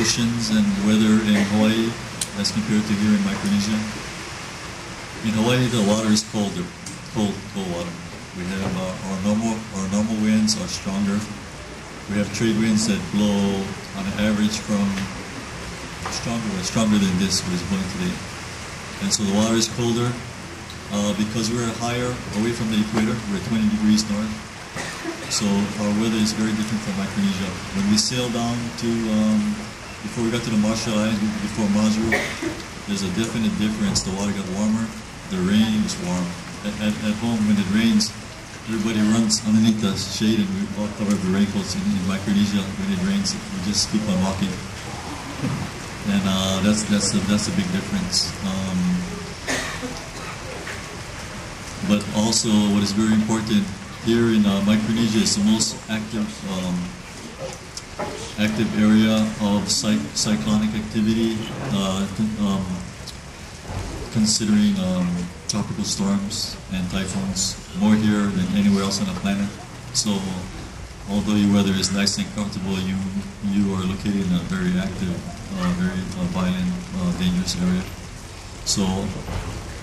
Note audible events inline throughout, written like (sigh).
oceans and weather in Hawaii as compared to here in Micronesia. In Hawaii, the water is colder, cold, cold water. We have uh, our normal our normal winds are stronger. We have trade winds that blow on average from stronger stronger than this was blowing today. And so the water is colder uh, because we're higher away from the equator. We're 20 degrees north. So our weather is very different from Micronesia. When we sail down to, um, before we got to the Marshall Islands, before Mazu, there's a definite difference. The water got warmer, the rain was warm. At, at, at home, when it rains, everybody runs underneath the shade and we all cover the raincoats. In, in Micronesia, when it rains, we just keep on walking. And uh, that's that's a, that's a big difference. Um, but also, what is very important here in uh, Micronesia is the most active um, active area of cy cyclonic activity, uh, um, considering um, tropical storms and typhoons, more here than anywhere else on the planet. So, although your weather is nice and comfortable, you you are located in a very active, uh, very uh, violent, uh, dangerous area. So,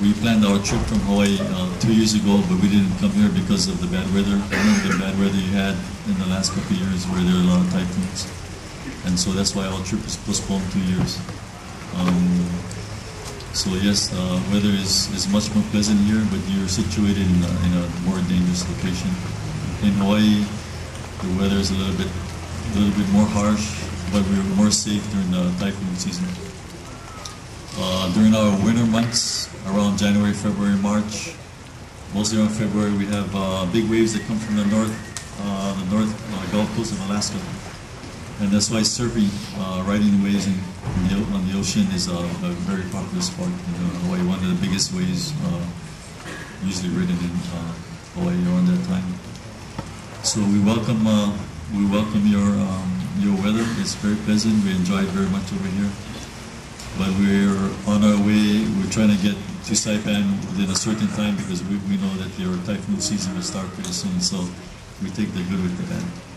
we planned our trip from Hawaii uh, two years ago, but we didn't come here because of the bad weather. Remember the bad weather you had in the last couple of years where there were a lot of typhoons. And so that's why our trip is postponed two years. Um, so yes, uh, weather is, is much more pleasant here, but you're situated in a, in a more dangerous location. In Hawaii, the weather is a little bit, a little bit more harsh, but we're more safe during the typhoon season. Uh, during our winter months, around January, February, March, mostly around February, we have uh, big waves that come from the north, uh, the north uh, Gulf Coast of Alaska, and that's why surfing, uh, riding waves in, the, on the ocean is a, a very popular sport in Hawaii. One of the biggest waves uh, usually ridden in Hawaii around that time. So we welcome we welcome your um, your weather. It's very pleasant. We enjoy it very much over here but we're on our way. We're trying to get to Saipan within a certain time because we, we know that your typhoon season will start pretty soon. So we take the good with the bad.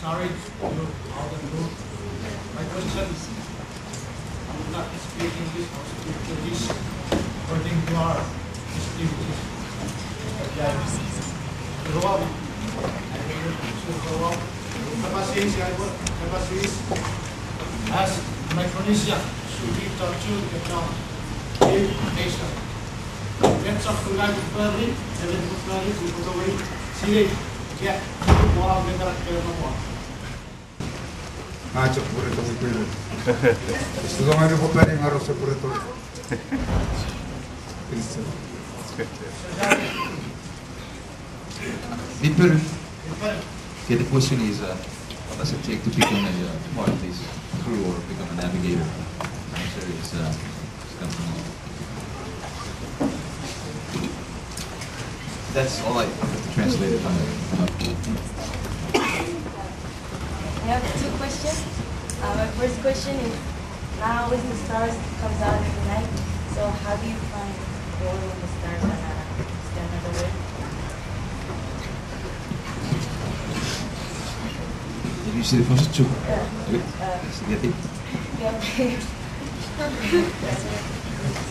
Sorry to all the group. My question is, I'm not speaking English or speak to our activities. Grow up. I mean, grow up. Capacity, capacity. As Micronesia should be tortured the ground. Big nation. Let's of Kugai Bukari, David Bukari, Bukawai, Siri, Jack, Wah, Megara, Kerama. Ngaco pure to pure. Sudah mana bukari ngaruh sepure to. Dipper, che depois finisa, quando si take to on a part, please. crew or become a navigator. I'm sure it's, uh, it's That's all I have to translate it. I have two questions. Uh, my first question is, now when the stars comes out at night, so how do you find going when the stars are not out? Is another way? Did you see the first two? Yeah. Uh, yeah, okay. (laughs)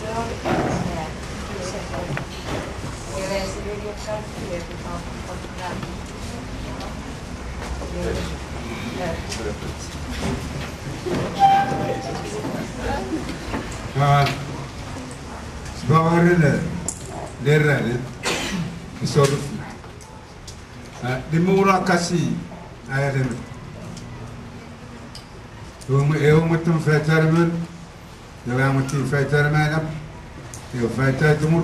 so, yeah. Svarene lerare isoru dimura kasi ayadem um eu muito fetarmen eu amo te fetarmen eu fetar demur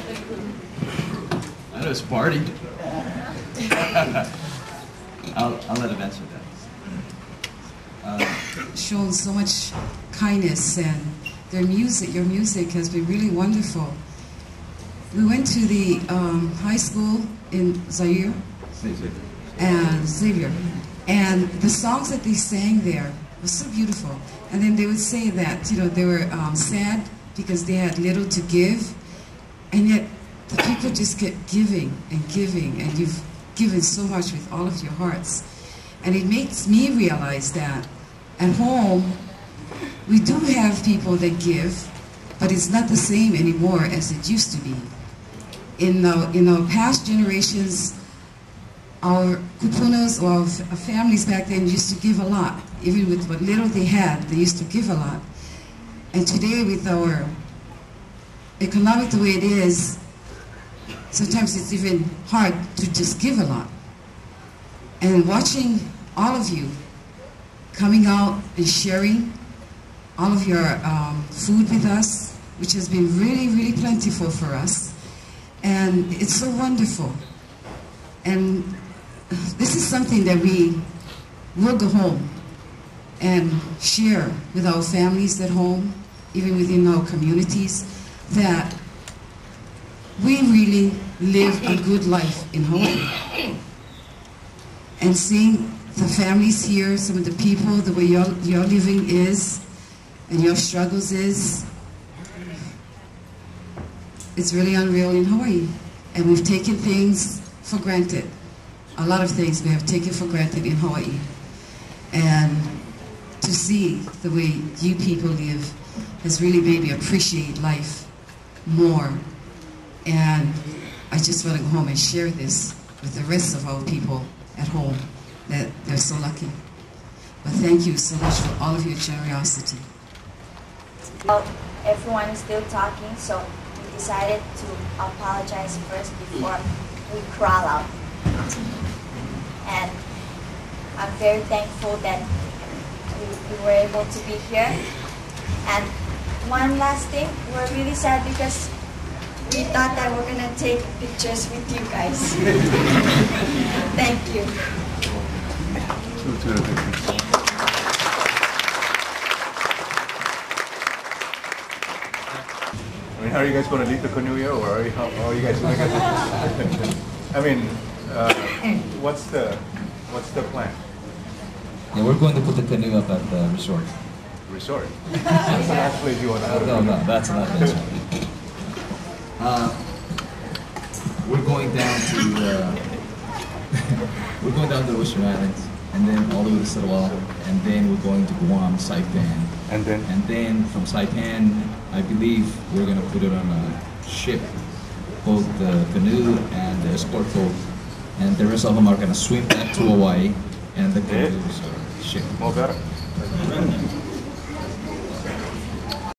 I know it's party. (laughs) I'll, I'll let him answer that. uh, shown so much kindness and their music, your music has been really wonderful. We went to the um, high school in Zaire and Xavier, and the songs that they sang there were so beautiful. And then they would say that you know they were um, sad because they had little to give, and yet the people just kept giving and giving, and you've given so much with all of your hearts. And it makes me realize that at home, we do have people that give, but it's not the same anymore as it used to be. In, the, in our past generations, our kupunas or families back then used to give a lot. Even with what little they had, they used to give a lot. And today, with our economic the way it is, sometimes it's even hard to just give a lot. And watching all of you coming out and sharing all of your um, food with us, which has been really, really plentiful for us. And it's so wonderful. And this is something that we will go home and share with our families at home, even within our communities, that we really live a good life in Hawaii. And seeing the families here, some of the people, the way your, your living is, and your struggles is, it's really unreal in Hawaii. And we've taken things for granted. A lot of things we have taken for granted in Hawaii. And to see the way you people live has really made me appreciate life more. And I just want to go home and share this with the rest of our people at home that they're so lucky. But thank you so much for all of your generosity. Well, everyone is still talking, so we decided to apologize first before we crawl out. And I'm very thankful that we, we were able to be here. And one last thing, we're really sad because we thought that we're gonna take pictures with you guys. (laughs) Thank you. I mean, how are you guys going to leave the canoe here, or are you, how, how are you guys going to I mean, uh, what's the what's the plan? Yeah, we're going to put the canoe up at the resort. Resort. (laughs) That's the last place you want to no, no, that's not that's not. Uh, we're going down to uh, (laughs) we're going down to the Ocean Islands, and then all the way to Satawal, and then we're going to Guam, Saipan, And then and then from Saipan, I believe we're gonna put it on a ship, both the canoe and the escort boat, and the rest of them are gonna swim back to Hawaii, and the canoes are ship. more better.